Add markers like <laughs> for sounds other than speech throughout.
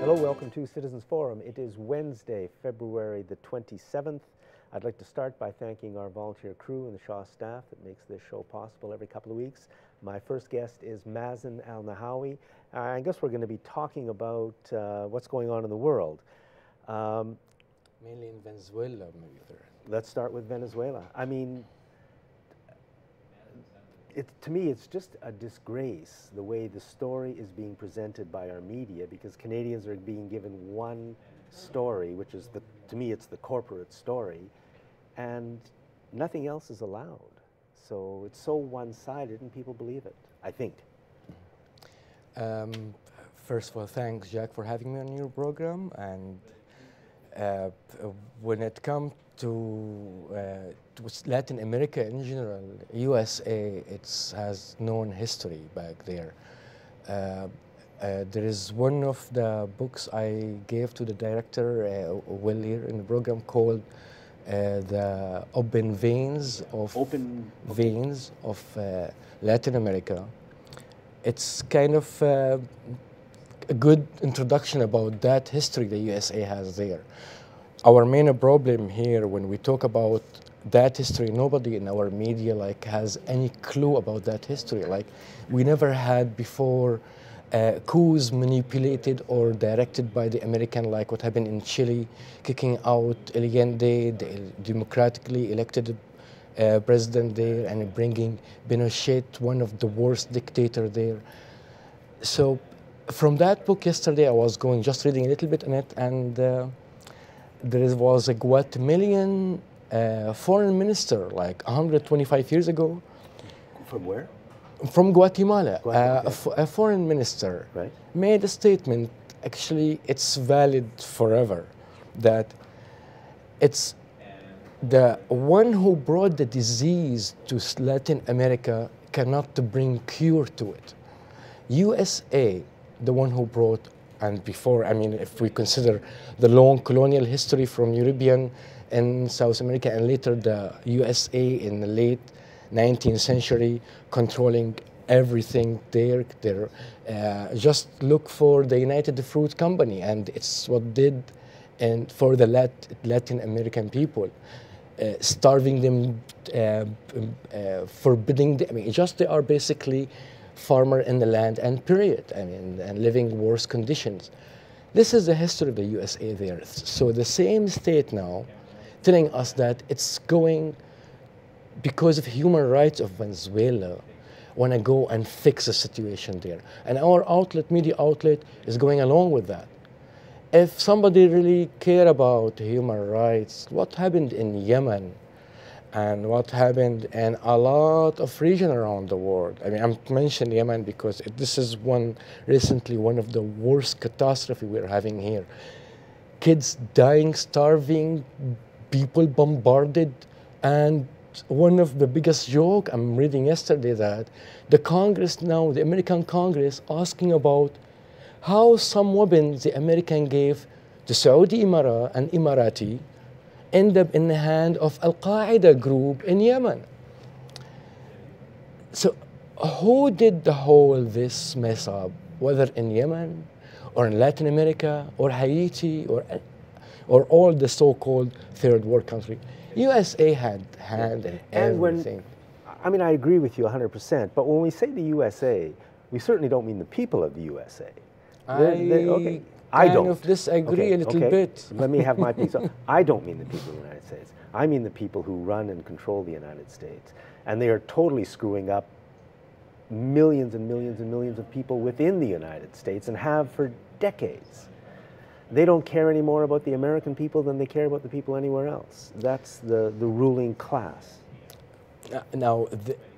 Hello, welcome to Citizens Forum. It is Wednesday, February the 27th. I'd like to start by thanking our volunteer crew and the Shaw staff that makes this show possible every couple of weeks. My first guest is Mazin Al Nahawi. I guess we're going to be talking about uh, what's going on in the world. Um, Mainly in Venezuela, maybe let's start with Venezuela. I mean, it, to me, it's just a disgrace the way the story is being presented by our media because Canadians are being given one story, which is the, to me, it's the corporate story, and nothing else is allowed. So it's so one-sided, and people believe it. I think. Um, first of all, thanks, Jack, for having me on your program. And uh, when it comes to, uh, to Latin America in general, USA it has known history back there. Uh, uh, there is one of the books I gave to the director, uh, Will, here in the program called uh, The Open Veins of Open Veins of uh, Latin America. It's kind of uh, a good introduction about that history the USA has there. Our main problem here when we talk about that history, nobody in our media like has any clue about that history. Like we never had before uh, coups manipulated or directed by the American, like what happened in Chile, kicking out Allende, the democratically elected uh, president there, and bringing Pinochet, one of the worst dictator there. So from that book yesterday, I was going just reading a little bit in it, and uh, there was a Guatemalan uh, foreign minister like 125 years ago From where? from Guatemala, Guatemala, uh, a, a foreign minister Right. made a statement. Actually, it's valid forever that it's the one who brought the disease to Latin America cannot bring cure to it. USA, the one who brought, and before, I mean, if we consider the long colonial history from European in South America, and later the USA in the late 19th century, controlling everything there. there uh, just look for the United Fruit Company, and it's what did, and for the Lat- Latin American people uh, starving them, uh, uh, forbidding them. I mean, just they are basically farmer in the land and period. I mean, and living worse conditions. This is the history of the USA there. So the same state now telling us that it's going because of human rights of Venezuela want to go and fix the situation there. And our outlet, media outlet, is going along with that. If somebody really care about human rights, what happened in Yemen and what happened in a lot of region around the world. I mean, I'm mentioning Yemen because it, this is one recently one of the worst catastrophe we're having here. Kids dying, starving, people bombarded, and one of the biggest joke I'm reading yesterday that the Congress now, the American Congress, asking about how some weapons the American gave to Saudi Emira and Emirati end up in the hand of Al Qaeda group in Yemen. So, who did the whole this mess up? Whether in Yemen, or in Latin America, or Haiti, or or all the so-called third world country. USA had hand in And when- everything. I mean, I agree with you 100%, but when we say the USA, we certainly don't mean the people of the USA. They're- they're- okay. I don't. of disagree Okay, a little okay. bit. <laughs> Let me have my piece. of- <laughs> I don't mean the people of the United States. I mean the people who run and control the United States. And they are totally screwing up millions and millions and millions of people within the United States and have for decades. They don't care any more about the American people than they care about the people anywhere else. That's the, the ruling class. Uh, Now,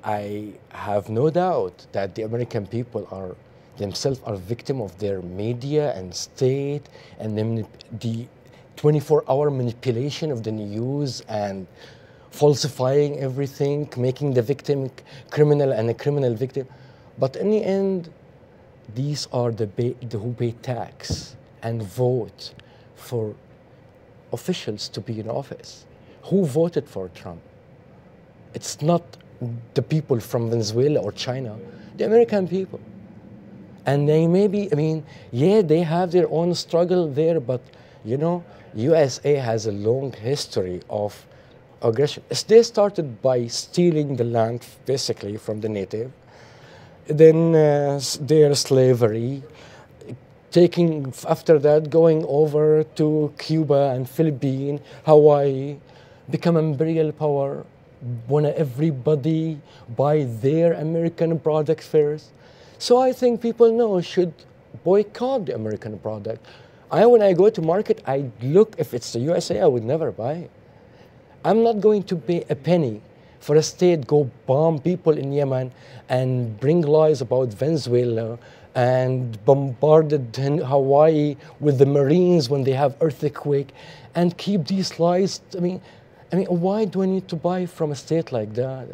I have no doubt that the American people are themselves are victim of their media and state and the, the 24-hour manipulation of the news and falsifying everything, making the victim criminal and a criminal victim. But in the end, these are the, the who pay tax and vote for officials to be in office. Who voted for Trump? It's not the people from Venezuela or China, the American people. And they maybe, I mean, yeah, they have their own struggle there, but you know, USA has a long history of aggression. They started by stealing the land basically from the native, then uh, their slavery, taking after that going over to Cuba and Philippines, Hawaii, become imperial power, want everybody buy their American product first. So I think people know should boycott the American product. I when I go to market, I look if it's the USA, I would never buy it. I'm not going to pay a penny for a state go bomb people in Yemen and bring lies about Venezuela and bombarded Hawaii with the Marines when they have earthquake and keep these lies. I mean, I mean, why do I need to buy from a state like that?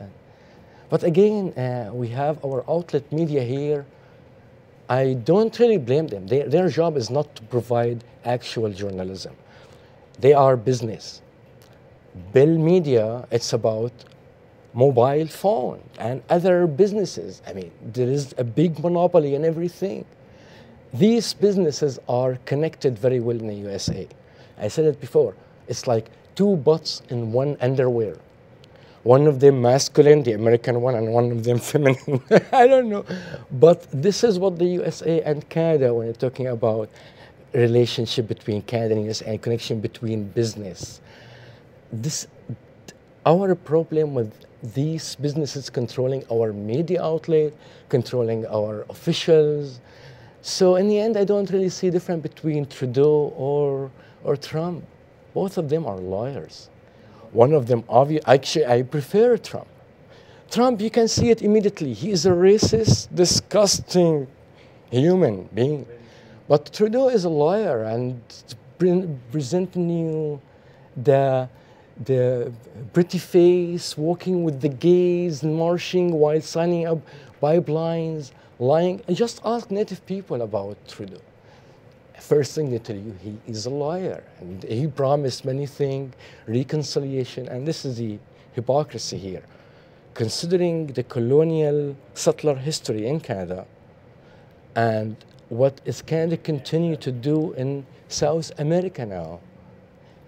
But again, uh, we have our outlet media here. I don't really blame them. They, their job is not to provide actual journalism. They are business. Bell Media, it's about mobile phone and other businesses. I mean, there is a big monopoly in everything. These businesses are connected very well in the USA. I said it before. It's like two butts in one underwear. One of them masculine, the American one, and one of them feminine. <laughs> I don't know. But this is what the USA and Canada, when you're talking about relationship between Canada and USA and connection between business. This, our problem with these businesses controlling our media outlet, controlling our officials. So in the end, I don't really see a difference between Trudeau or, or Trump. Both of them are lawyers. One of them, obvious, actually, I prefer Trump. Trump, you can see it immediately. He is a racist, disgusting human being. But Trudeau is a lawyer and presenting you the, the pretty face, walking with the gays, marching while signing up pipelines, lying. And Just ask native people about Trudeau first thing they tell you, he is a liar. And he promised many things, reconciliation, and this is the hypocrisy here. Considering the colonial settler history in Canada and what is Canada continue to do in South America now,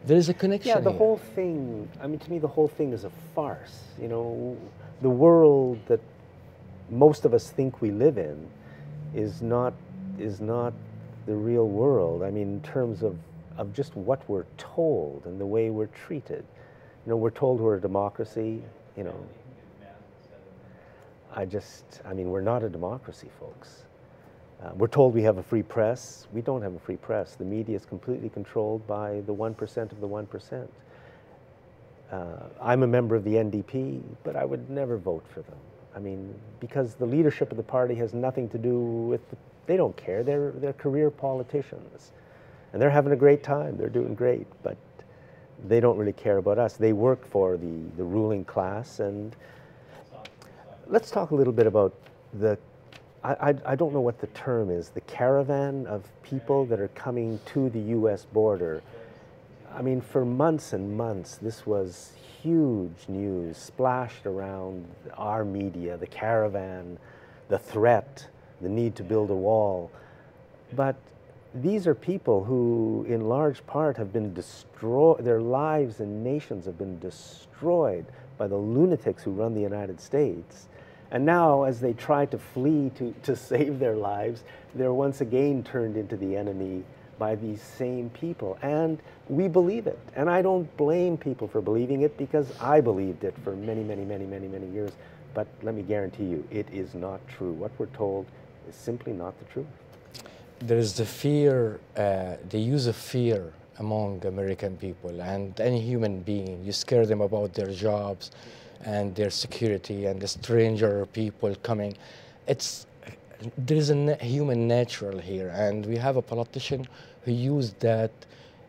there is a connection. Yeah, the here. whole thing, I mean, to me, the whole thing is a farce. You know, the world that most of us think we live in is not, is not the real world. I mean, in terms of, of just what we're told and the way we're treated. You know, we're told we're a democracy, you know. I just, I mean, we're not a democracy, folks. Uh, we're told we have a free press. We don't have a free press. The media is completely controlled by the 1% of the 1%. Uh, I'm a member of the NDP, but I would never vote for them. I mean, because the leadership of the party has nothing to do with the they don't care. They're, they're career politicians. And they're having a great time. They're doing great. But they don't really care about us. They work for the, the ruling class. And let's talk a little bit about the, I, I, I don't know what the term is, the caravan of people that are coming to the US border. I mean, for months and months, this was huge news splashed around our media, the caravan, the threat the need to build a wall. But these are people who, in large part, have been destroyed, their lives and nations have been destroyed by the lunatics who run the United States. And now, as they try to flee to, to <laughs> save their lives, they're once again turned into the enemy by these same people. And we believe it. And I don't blame people for believing it because I believed it for many, many, many, many, many years. But let me guarantee you, it is not true. What we're told is simply not the truth. There is the fear, uh, the use of fear among American people and any human being. You scare them about their jobs and their security and the stranger people coming. It's there is a human natural here, and we have a politician who used that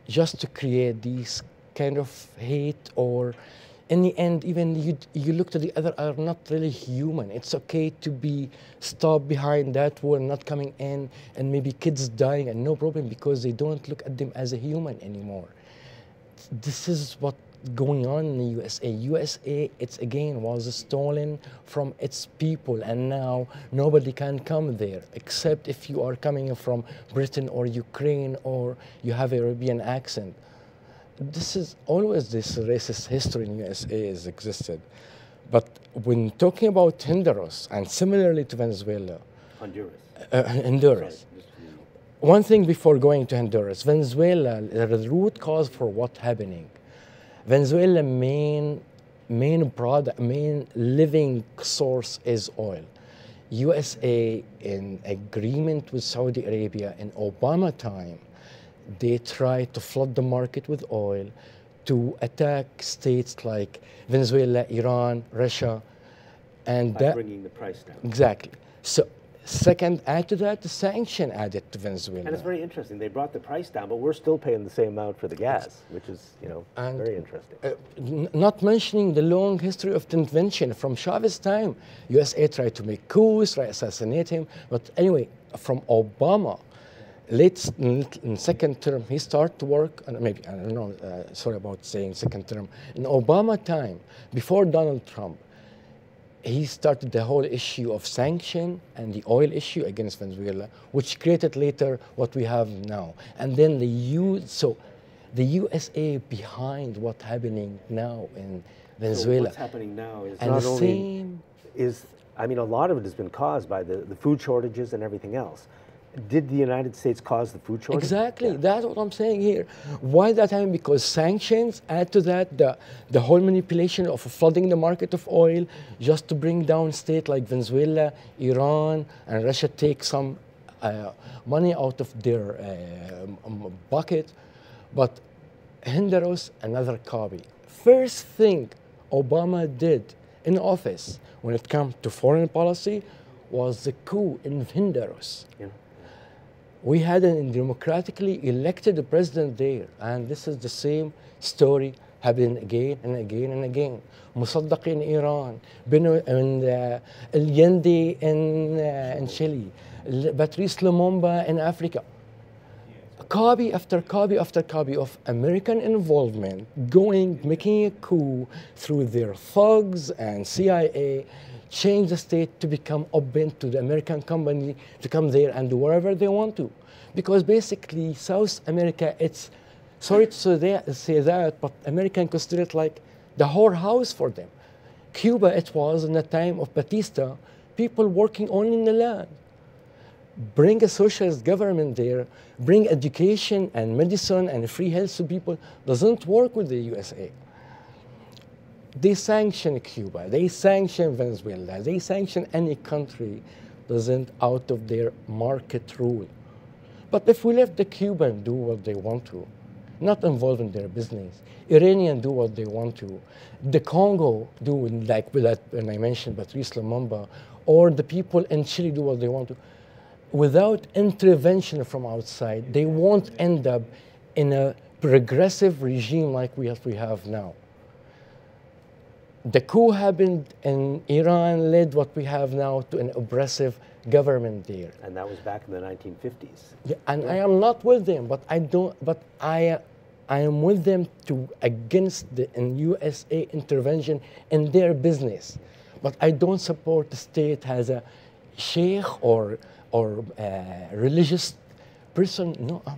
just to create these kind of hate or in the end, even you, you look to the other are not really human. It's okay to be stopped behind that wall, not coming in, and maybe kids dying, and no problem because they don't look at them as a human anymore. This is what going on in the USA. USA, it's again was stolen from its people, and now nobody can come there except if you are coming from Britain or Ukraine or you have a European accent. This is always this racist history in USA has existed. But when talking about Honduras, and similarly to Venezuela, Honduras. uh, Honduras, one thing before going to Honduras, Venezuela, the root cause for what's happening, Venezuela main main product, main living source is oil. USA in agreement with Saudi Arabia in Obama time, they tried to flood the market with oil to attack states like Venezuela, Iran, Russia, and By that bringing the price down. exactly. So second, add to that the sanction added to Venezuela. And it's very interesting. They brought the price down, but we're still paying the same amount for the gas, which is, you know, And- very interesting. Uh, not mentioning the long history of the intervention from Chavez time. USA tried to make coups, tried to assassinate him. But anyway, from Obama, late in, in second term, he started to work, and maybe, I don't know, uh, sorry about saying second term. In Obama time, before Donald Trump, he started the whole issue of sanction and the oil issue against Venezuela, which created later what we have now. And then the U, so the USA behind what's happening now in So Venezuela. what's happening now is and not the only same, is, I mean, a lot of it has been caused by the, the food shortages and everything else. Did the United States cause the food shortage? exactly, that's what I'm saying here. Why that happened? Because sanctions add to that the, the whole manipulation of flooding the market of oil just to bring down states like Venezuela, Iran, and Russia take some uh, money out of their uh, bucket. But Honduras, another copy. First thing Obama did in office when it comes to foreign policy was the coup in Honduras. Know? We had a democratically elected president there, and this is the same story happening again and again and again. Musaddaq in Iran, Beno and uh, in, uh, in Chile, Patrice Lumumba in Africa. Copy after copy after copy of American involvement, going, making a coup through their thugs and CIA, change the state to become open to the American company to come there and do whatever they want to. Because basically, South America, it's sorry to say that, but American consider it like the whorehouse for them. Cuba, it was in the time of Batista, people working only in the land bring a socialist government there, bring education and medicine and free health to people, doesn't work with the USA. They sanction Cuba, they sanction Venezuela, they sanction any country doesn't out of their market rule. But if we let the Cuban do what they want to, not involved in their business, Iranian do what they want to, the Congo do like that when I mentioned Patrice Lumumba, or the people in Chile do what they want to, without intervention from outside, they won't end up in a progressive regime like we have, we have now. The coup happened in Iran, led what we have now to an oppressive government there. And that was back in the 1950s. Yeah, and I am not with them, but I don't. But I, I am with them to against the in USA intervention in their business. But I don't support the state as a sheikh or or uh, religious person. No, uh,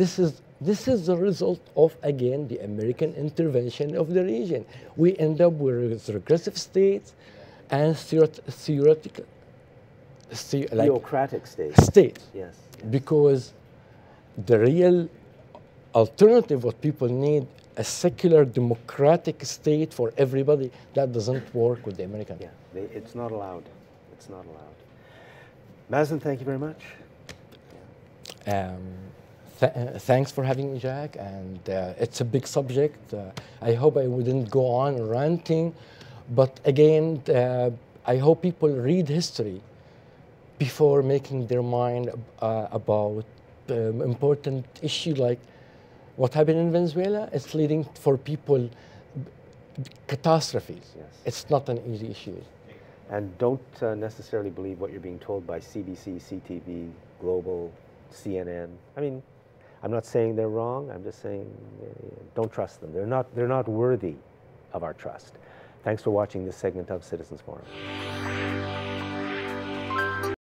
this is this is the result of again the American intervention of the region. We end up with regressive states and theoretical. the- like Theocratic states. state Yes. because the real alternative what people need a secular democratic state for everybody that doesn't work with the american Yeah. They, it's not allowed. It's not allowed. Mazin, thank you very much. um, th- uh, thanks for having me jack and uh, it's a big subject uh, i hope i wouldn't go on ranting but again uh, i hope people read history before making their mind uh, about um, important issue like what happened in Venezuela. It's leading for people catastrophes. Yes. It's not an easy issue. And don't uh, necessarily believe what you're being told by CBC, CTV, Global, CNN. I mean, I'm not saying they're wrong. I'm just saying uh, don't trust them. They're not, they're not worthy of our trust. Thanks for watching this segment of Citizens Forum.